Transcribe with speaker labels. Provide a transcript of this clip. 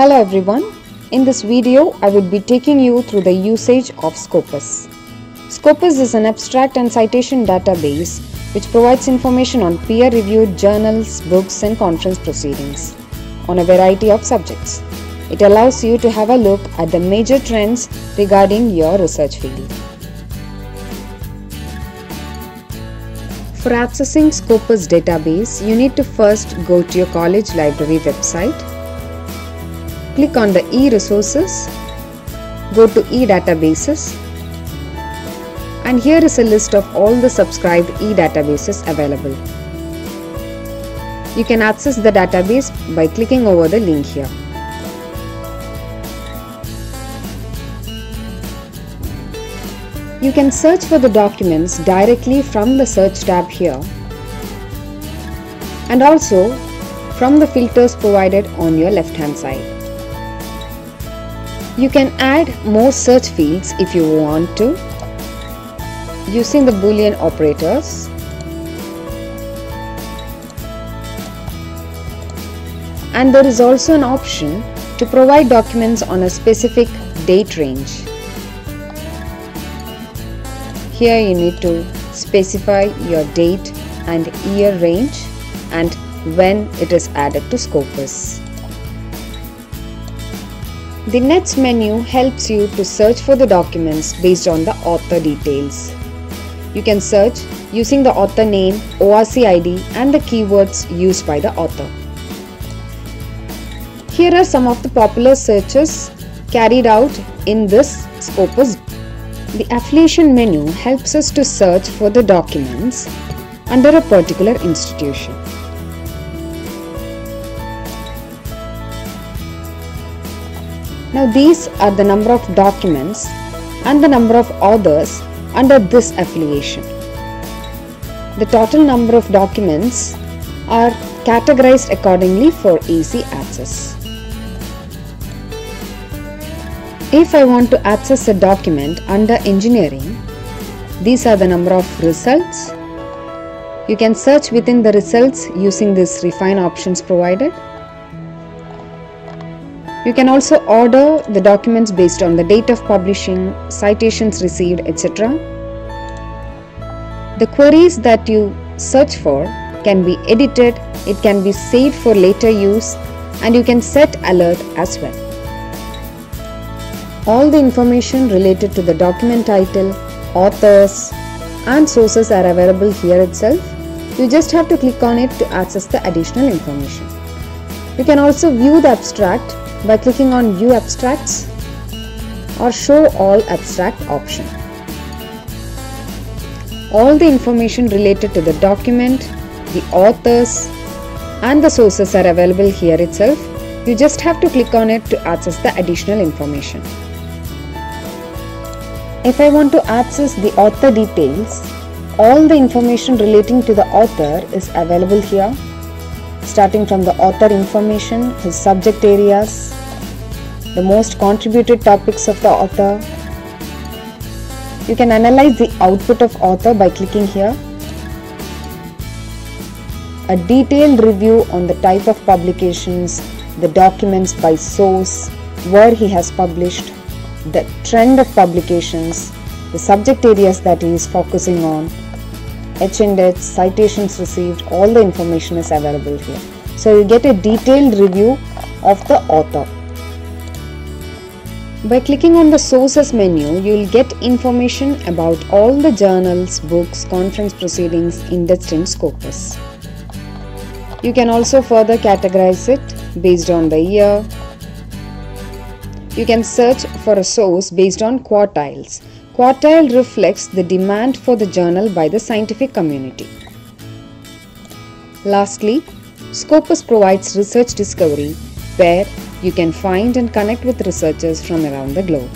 Speaker 1: Hello everyone. In this video, I would be taking you through the usage of Scopus. Scopus is an abstract and citation database which provides information on peer-reviewed journals, books and conference proceedings on a variety of subjects. It allows you to have a look at the major trends regarding your research field. For accessing Scopus database, you need to first go to your college library website. Click on the e-resources, go to e-databases and here is a list of all the subscribed e-databases available. You can access the database by clicking over the link here. You can search for the documents directly from the search tab here and also from the filters provided on your left hand side. You can add more search fields if you want to using the boolean operators and there is also an option to provide documents on a specific date range. Here you need to specify your date and year range and when it is added to Scopus. The Next menu helps you to search for the documents based on the author details. You can search using the author name, ORCID and the keywords used by the author. Here are some of the popular searches carried out in this Scopus the affiliation menu helps us to search for the documents under a particular institution. Now these are the number of documents and the number of authors under this affiliation. The total number of documents are categorized accordingly for easy access. If I want to access a document under engineering, these are the number of results. You can search within the results using this refine options provided. You can also order the documents based on the date of publishing, citations received, etc. The queries that you search for can be edited, it can be saved for later use and you can set alert as well. All the information related to the document title, authors and sources are available here itself. You just have to click on it to access the additional information. You can also view the abstract by clicking on View Abstracts or Show All Abstract option. All the information related to the document, the authors and the sources are available here itself. You just have to click on it to access the additional information. If I want to access the author details, all the information relating to the author is available here starting from the author information, his subject areas, the most contributed topics of the author. You can analyze the output of author by clicking here. A detailed review on the type of publications, the documents by source, where he has published, the trend of publications, the subject areas that he is focusing on, h-index, citations received, all the information is available here. So you get a detailed review of the author. By clicking on the sources menu, you will get information about all the journals, books, conference proceedings indexed in Scopus. You can also further categorize it based on the year. You can search for a source based on quartiles. Quartile reflects the demand for the journal by the scientific community. Lastly, Scopus provides research discovery where you can find and connect with researchers from around the globe.